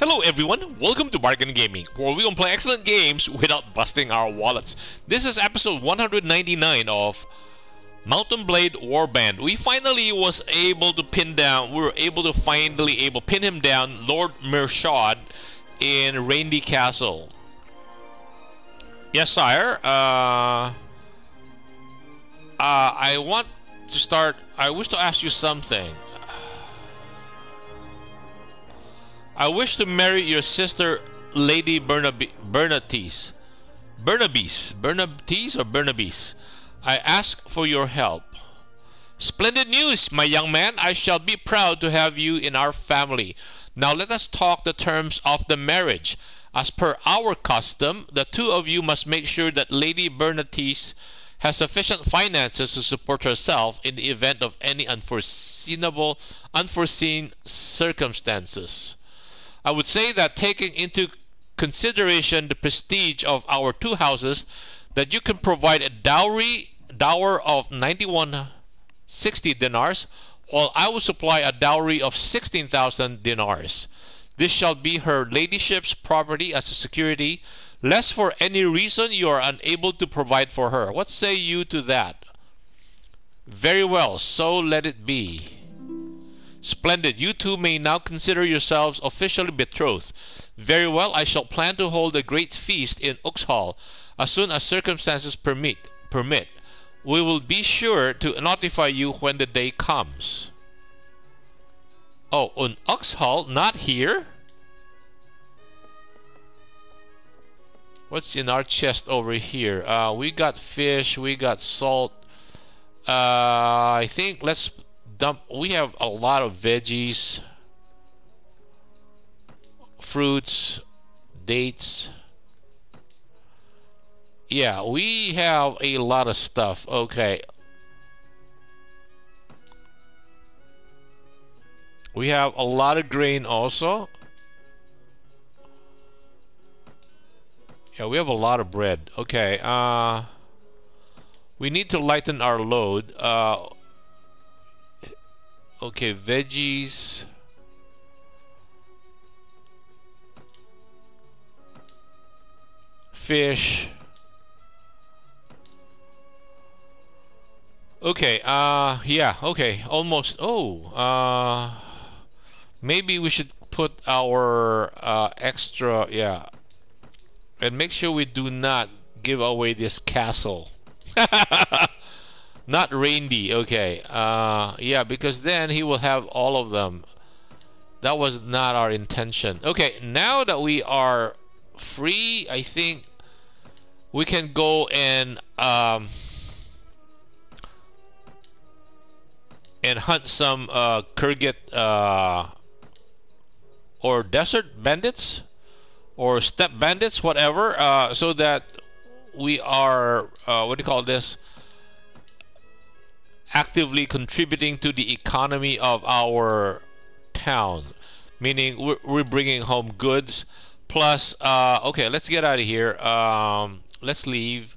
Hello everyone, welcome to Bargain Gaming, where we can play excellent games without busting our wallets. This is episode 199 of Mount & Blade Warband. We finally was able to pin down, we were able to finally able pin him down, Lord Mirchaud in Randy Castle. Yes, sire. Uh, uh, I want to start, I wish to ask you something. I wish to marry your sister, Lady Bernabe Bernatys. Bernabees. Bernabees or Bernabees. I ask for your help. Splendid news, my young man. I shall be proud to have you in our family. Now let us talk the terms of the marriage. As per our custom, the two of you must make sure that Lady Bernatys has sufficient finances to support herself in the event of any unforeseeable, unforeseen circumstances. I would say that taking into consideration the prestige of our two houses, that you can provide a dowry dower of 9160 dinars, while I will supply a dowry of 16,000 dinars. This shall be her ladyship's property as a security, lest for any reason you are unable to provide for her. What say you to that? Very well, so let it be. Splendid. You two may now consider yourselves officially betrothed. Very well, I shall plan to hold a great feast in Uxkhal as soon as circumstances permit. Permit. We will be sure to notify you when the day comes. Oh, on Uxkhal, not here? What's in our chest over here? Uh, we got fish, we got salt. Uh, I think let's dump we have a lot of veggies fruits dates. Yeah we have a lot of stuff. Okay. We have a lot of grain also. Yeah we have a lot of bread. Okay uh we need to lighten our load. Uh Okay, veggies. Fish. Okay, uh, yeah, okay, almost, oh, uh, maybe we should put our, uh, extra, yeah, and make sure we do not give away this castle. Not Randy, okay. Uh, yeah, because then he will have all of them. That was not our intention. Okay, now that we are free, I think we can go and um, and hunt some uh, Khergit uh, or desert bandits or steppe bandits, whatever, uh, so that we are uh, what do you call this? Actively contributing to the economy of our town meaning we're, we're bringing home goods. Plus uh, okay let's get out of here. Um, let's leave.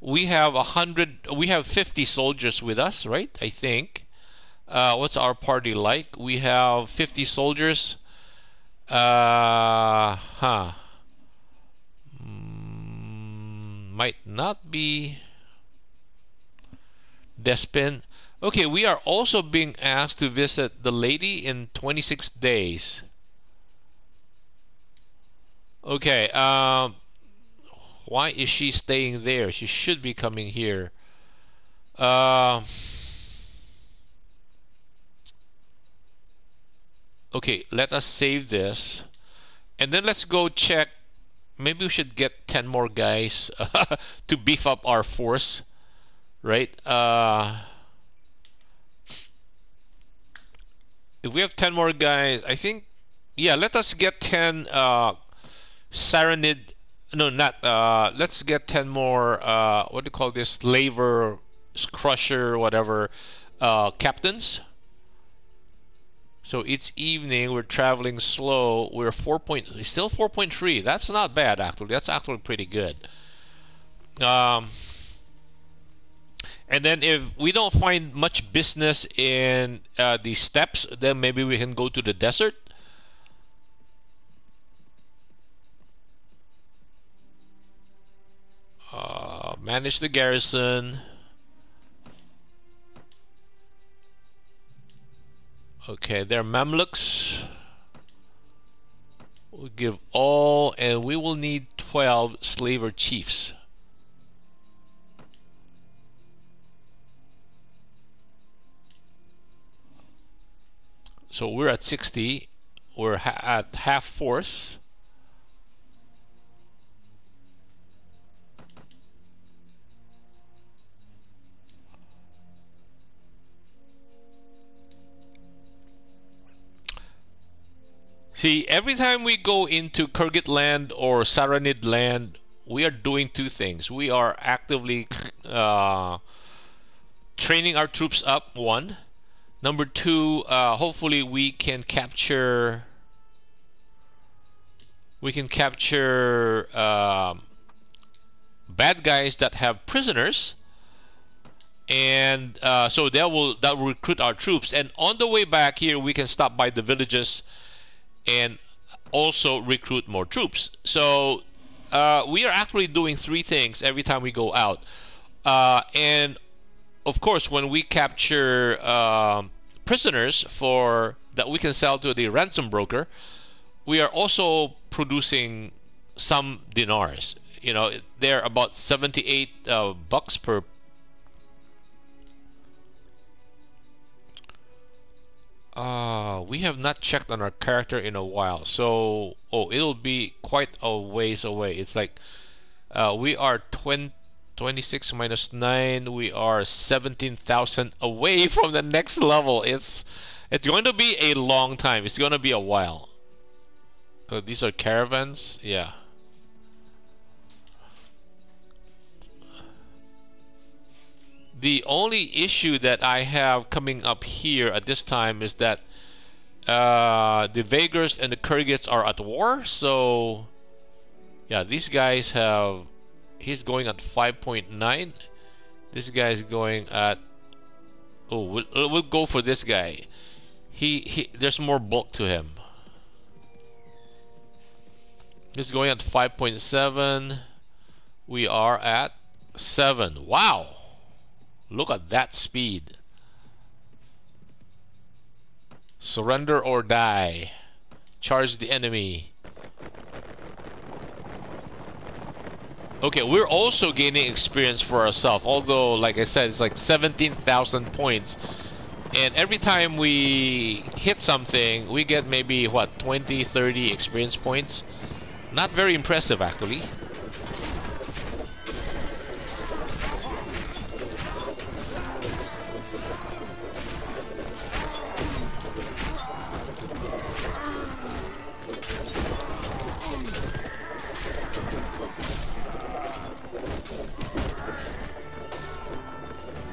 We have a hundred we have 50 soldiers with us right? I think. Uh, what's our party like? We have 50 soldiers. Uh, huh. Mm, might not be Despin. Okay, we are also being asked to visit the lady in 26 days. Okay, um, why is she staying there? She should be coming here. Uh, okay, let us save this. And then let's go check. Maybe we should get 10 more guys to beef up our force right? Uh, if we have 10 more guys, I think, yeah, let us get 10 uh, Sarranid, no, not, uh, let's get 10 more, uh, what do you call this, laver, crusher, whatever, uh, captains. So it's evening, we're traveling slow, we're 4 point, still 4.3, that's not bad actually, that's actually pretty good. Um, and then if we don't find much business in uh, the steppes, then maybe we can go to the desert. Uh, manage the garrison. Okay, they're Mamluks. We'll give all, and we will need 12 slaver chiefs. So we're at 60. We're ha at half force. See, every time we go into Khergit land or Sarranid land, we are doing two things. We are actively uh, training our troops up, one. Number two, uh, hopefully we can capture we can capture uh, bad guys that have prisoners and uh, so that will that will recruit our troops and on the way back here we can stop by the villages and also recruit more troops. So uh, we are actually doing three things every time we go out. Uh, and of course, when we capture uh, prisoners for that we can sell to the ransom broker, we are also producing some dinars. You know, they're about 78 uh, bucks per Uh, we have not checked on our character in a while. So, oh, it'll be quite a ways away. It's like uh, we are 20, 26 minus 9. We are 17,000 away from the next level. It's it's going to be a long time. It's going to be a while. Uh, these are caravans. Yeah. The only issue that I have coming up here at this time is that uh, the Vaegirs and the Khergits are at war. So, yeah, these guys have. He's going at 5.9. This guy's going at. Oh, we'll, uh, we'll go for this guy. He, he there's more bulk to him. He's going at 5.7. We are at 7. Wow! Look at that speed. Surrender or die. Charge the enemy. Okay, we're also gaining experience for ourselves. Although, like I said, it's like 17,000 points. And every time we hit something, we get maybe, what, 20, 30 experience points? Not very impressive, actually.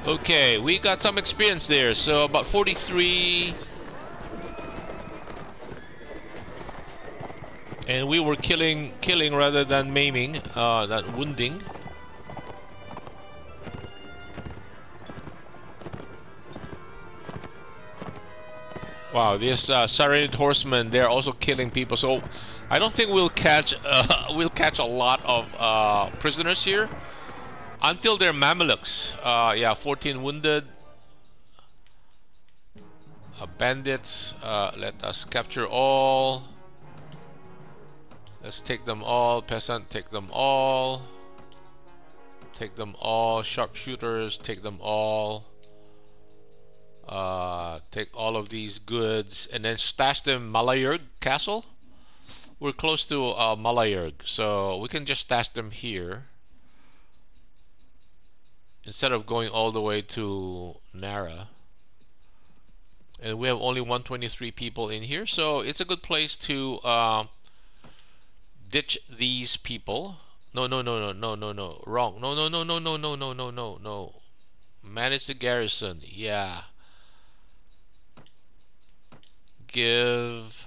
Okay, we got some experience there. So about 43. And we were killing killing rather than maiming, uh, that wounding. Wow, these uh, Sarranid horsemen, they're also killing people. So I don't think we'll catch uh, we'll catch a lot of uh, prisoners here until they're Mamelukes. Uh, yeah, 14 wounded. Uh, bandits. Uh, let us capture all. Let's take them all. Peasant, take them all. Take them all. Sharpshooters, take them all. Uh, take all of these goods and then stash them Malayurg Castle. We're close to uh, Malayurg, so we can just stash them here instead of going all the way to Narra and we have only 123 people in here so it's a good place to uh, ditch these people no no no no no no no wrong no no no no no no no no no no manage the garrison yeah give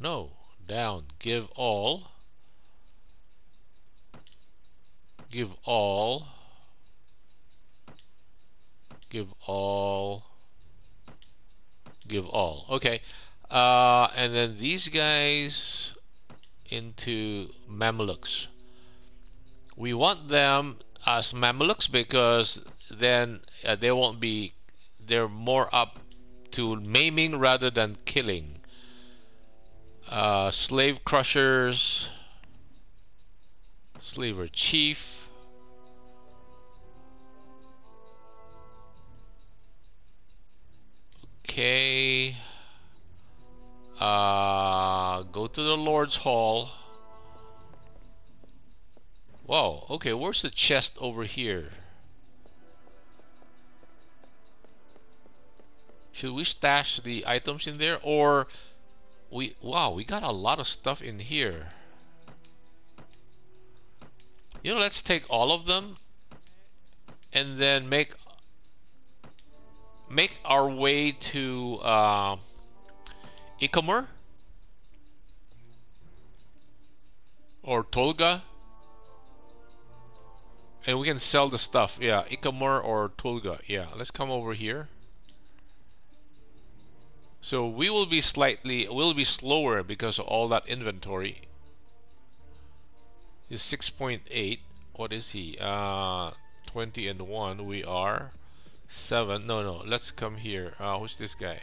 no down give all give all give all give all okay uh, and then these guys into Mamelukes. We want them as Mamelukes because then uh, they won't be they're more up to maiming rather than killing. Uh, slave crushers, slaver chief. Okay. Uh, go to the Lord's Hall. Wow, okay, where's the chest over here? Should we stash the items in there or we wow, we got a lot of stuff in here. You know, let's take all of them and then make make our way to uh, or Tulga. And we can sell the stuff. Yeah Ichamur or Tulga. Yeah let's come over here. So we will be slightly will be slower because of all that inventory is 6.8 what is he uh 20 and 1 we are 7 no no let's come here uh, who's this guy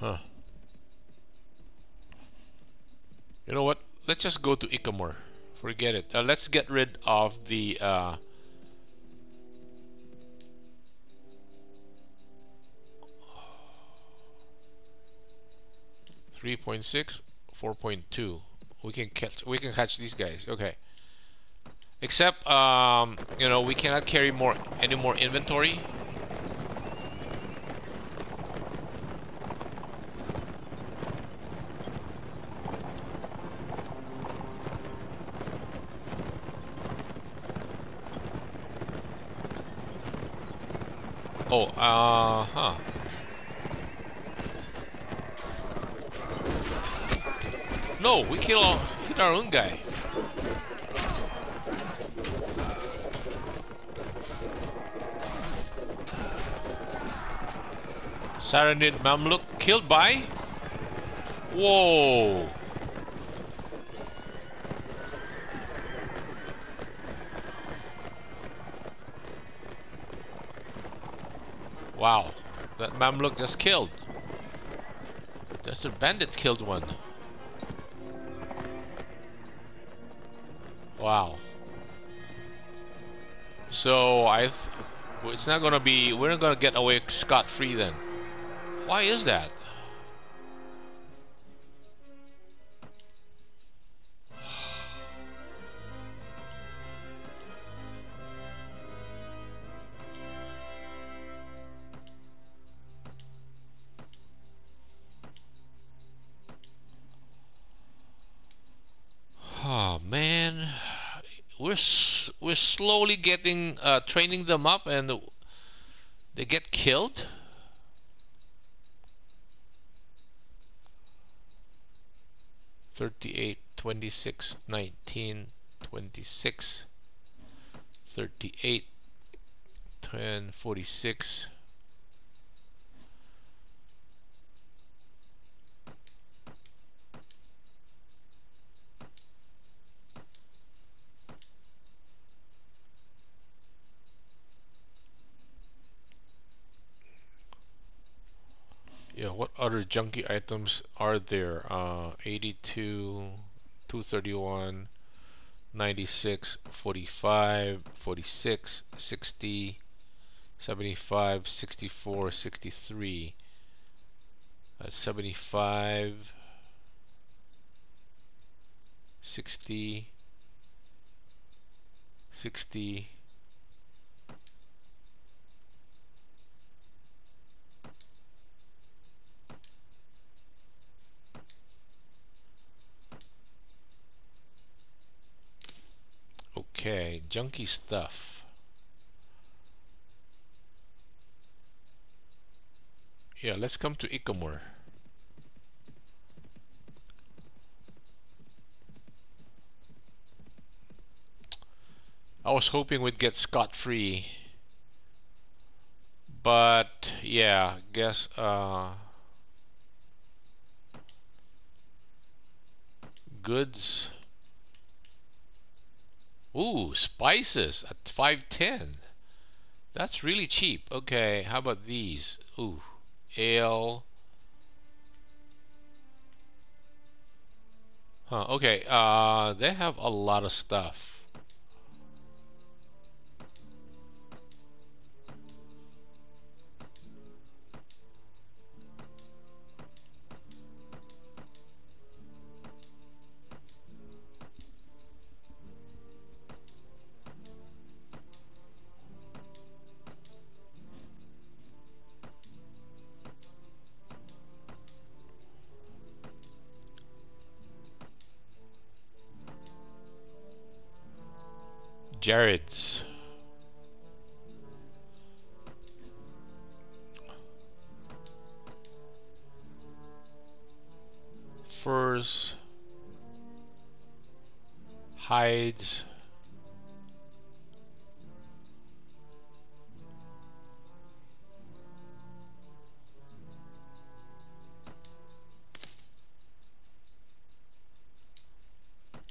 Huh. You know what? Let's just go to Ichamur. Forget it. Uh, let's get rid of the uh, Three point six, four point two. We can catch. We can catch these guys. Okay. Except, um, you know, we cannot carry more any more inventory. Oh, uh huh. No, we kill our, hit our own guy. Sarranid Mamluk killed by? Whoa! Wow, that Mamluk just killed. Just a bandit killed one. Wow. So I, it's not gonna be. We're not gonna get away scot free then. Why is that? We're we're slowly getting uh, training them up, and they get killed. Thirty-eight, twenty-six, nineteen, twenty-six, thirty-eight, ten, forty-six. Yeah what other junky items are there? Uh 82 231 96 45 46 60 75 64 63 that's 75 60 60 Okay, junky stuff. Yeah, let's come to Ichamur. I was hoping we'd get scot-free. But yeah, guess uh goods. Ooh, spices at 510. That's really cheap. Okay, how about these? Ooh, ale. Huh, okay, uh, they have a lot of stuff. Jared's. Furs. Hides.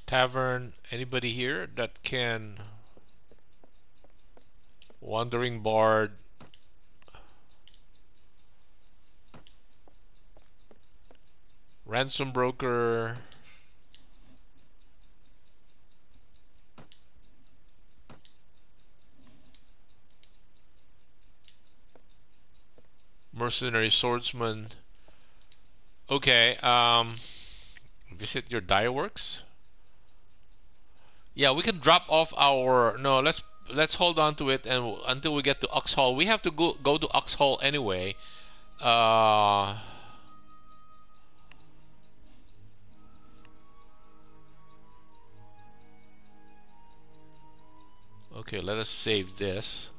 Tavern. Anybody here that can Wandering Bard. Ransom Broker. Mercenary Swordsman. Okay, um, visit your dye works. Yeah, we can drop off our, no, let's let's hold on to it and until we get to Uxkhal. We have to go go to Uxkhal anyway. Uh, okay, let us save this.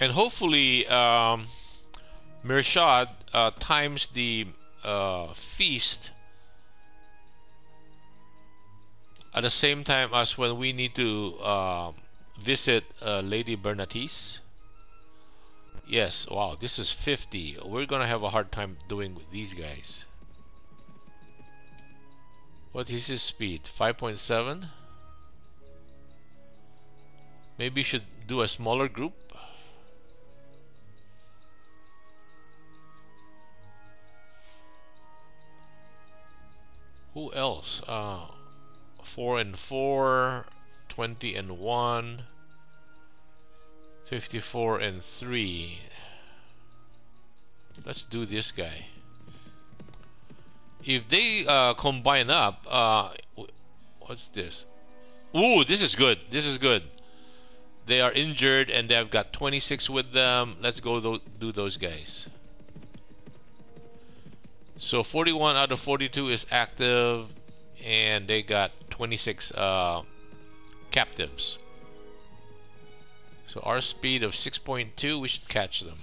And hopefully, um, Mirchaud uh, times the uh, feast at the same time as when we need to uh, visit Lady Bernatys. Yes, wow, this is 50. We're gonna have a hard time doing with these guys. What is his speed? 5.7? Maybe you should do a smaller group. Who else? Uh, 4 and 4, 20 and 1, 54 and 3. Let's do this guy. If they uh, combine up, uh, what's this? Ooh, this is good. This is good. They are injured and they've got 26 with them. Let's go do those guys. So 41 out of 42 is active, and they got 26 uh, captives. So our speed of 6.2, we should catch them.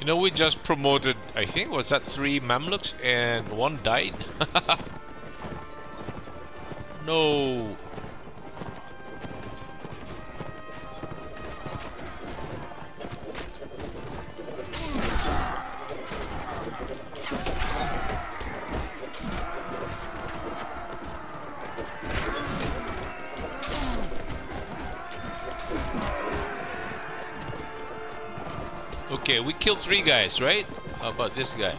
You know, we just promoted, I think, was that three Mamluks and one died? no. Three guys, right? How about this guy?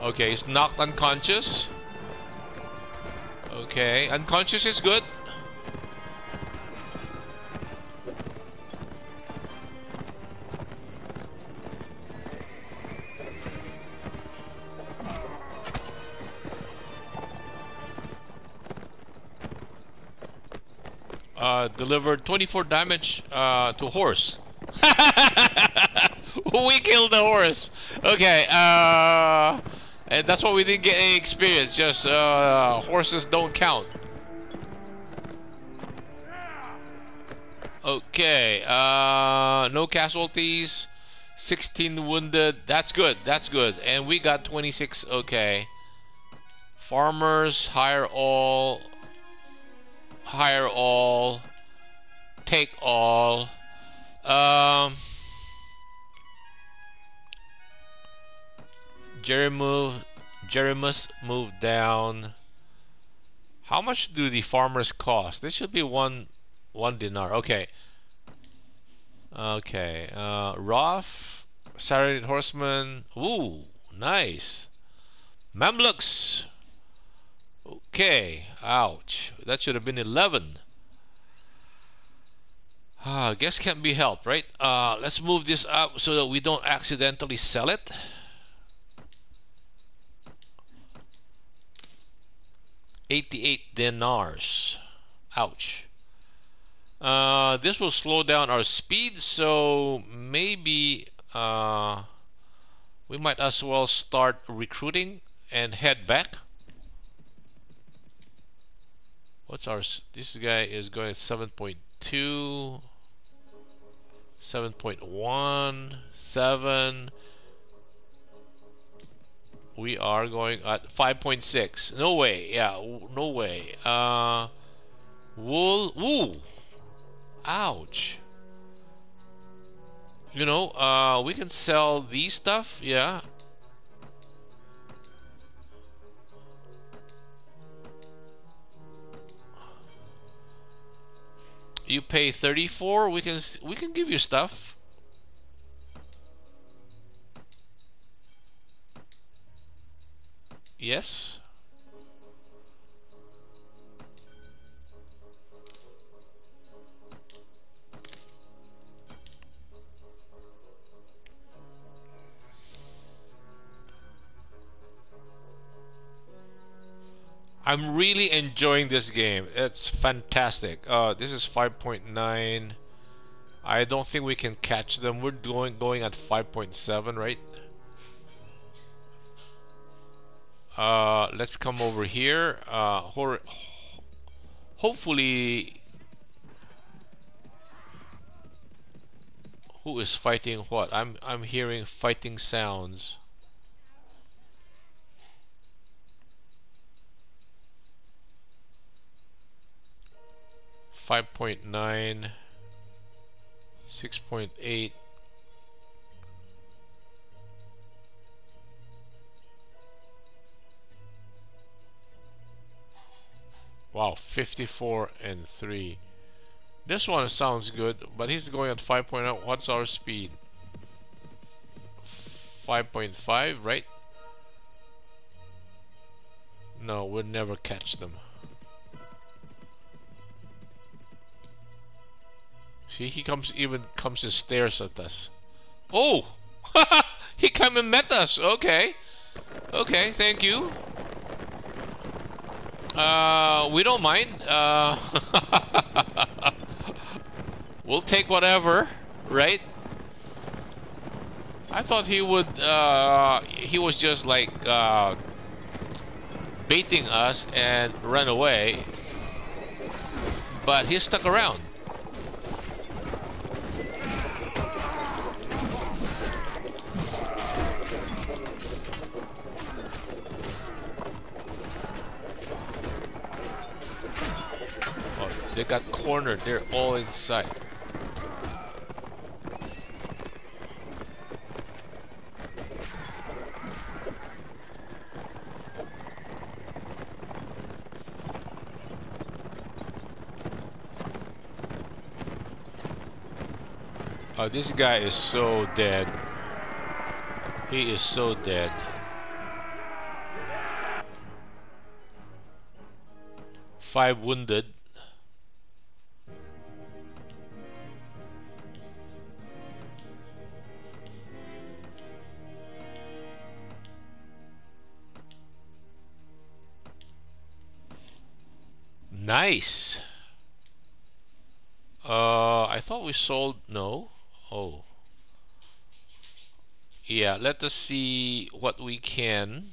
Okay, he's knocked unconscious. Okay, unconscious is good. uh, delivered 24 damage uh, to horse. we killed the horse. Okay, uh, and that's why we didn't get any experience. Just uh, horses don't count. Okay, uh, no casualties. 16 wounded. That's good. That's good. And we got 26. Okay. Farmers, hire all. Hire all. Take all. Um. Jeremus, Jeremus moved down. How much do the farmers cost? This should be one one dinar. Okay. Okay. Uh, Roth, Sergeant Horseman. Ooh, nice. Mamluks. Okay. Ouch. That should have been 11. Ah, guess can't be helped, right? Uh, let's move this up so that we don't accidentally sell it. Eighty-eight dinars. Ouch. Uh, this will slow down our speed, so maybe uh, we might as well start recruiting and head back. What's our... This guy is going 7.2... 7.1... 7... We are going at 5.6. No way. Yeah, no way. Uh, wool... Ooh! Ouch. You know, uh, we can sell these stuff, yeah. You pay 34, we can we can give you stuff. Yes. I'm really enjoying this game. It's fantastic. Uh, this is 5.9. I don't think we can catch them. We're going going at 5.7, right? Uh, let's come over here. Uh, hopefully, who is fighting what? I'm I'm hearing fighting sounds. 5.9 6.8 Wow, 54 and 3. This one sounds good, but he's going at 5.0. What's our speed? 5.5, right? No, we'll never catch them. See, he comes even comes and stares at us. Oh! he come and met us. Okay. Okay, thank you. Uh, we don't mind. Uh, we'll take whatever, right? I thought he would, uh, he was just like, uh, baiting us and run away. But he stuck around. They got cornered. They're all inside. Oh, this guy is so dead. He is so dead. Five wounded. Nice. I thought we sold no. Oh. Yeah let us see what we can.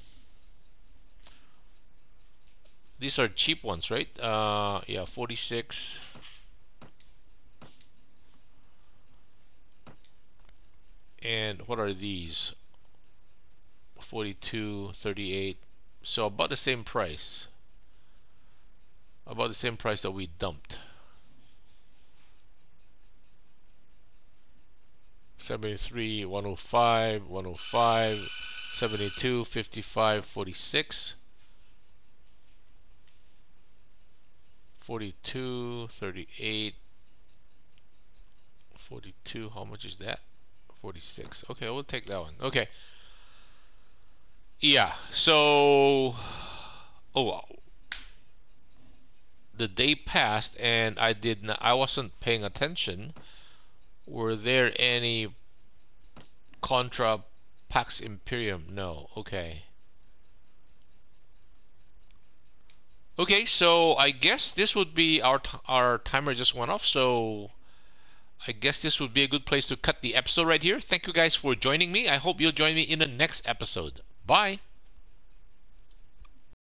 These are cheap ones right? Uh, yeah 46 and what are these? 42 38 so about the same price about the same price that we dumped. 73 105 105 72 55 46 42 38 42 how much is that? 46 okay we'll take that one. Okay. Yeah so oh wow the day passed and I did not I wasn't paying attention were there any contra pax imperium no okay okay so I guess this would be our our timer just went off so I guess this would be a good place to cut the episode right here. Thank you guys for joining me. I hope you'll join me in the next episode. Bye.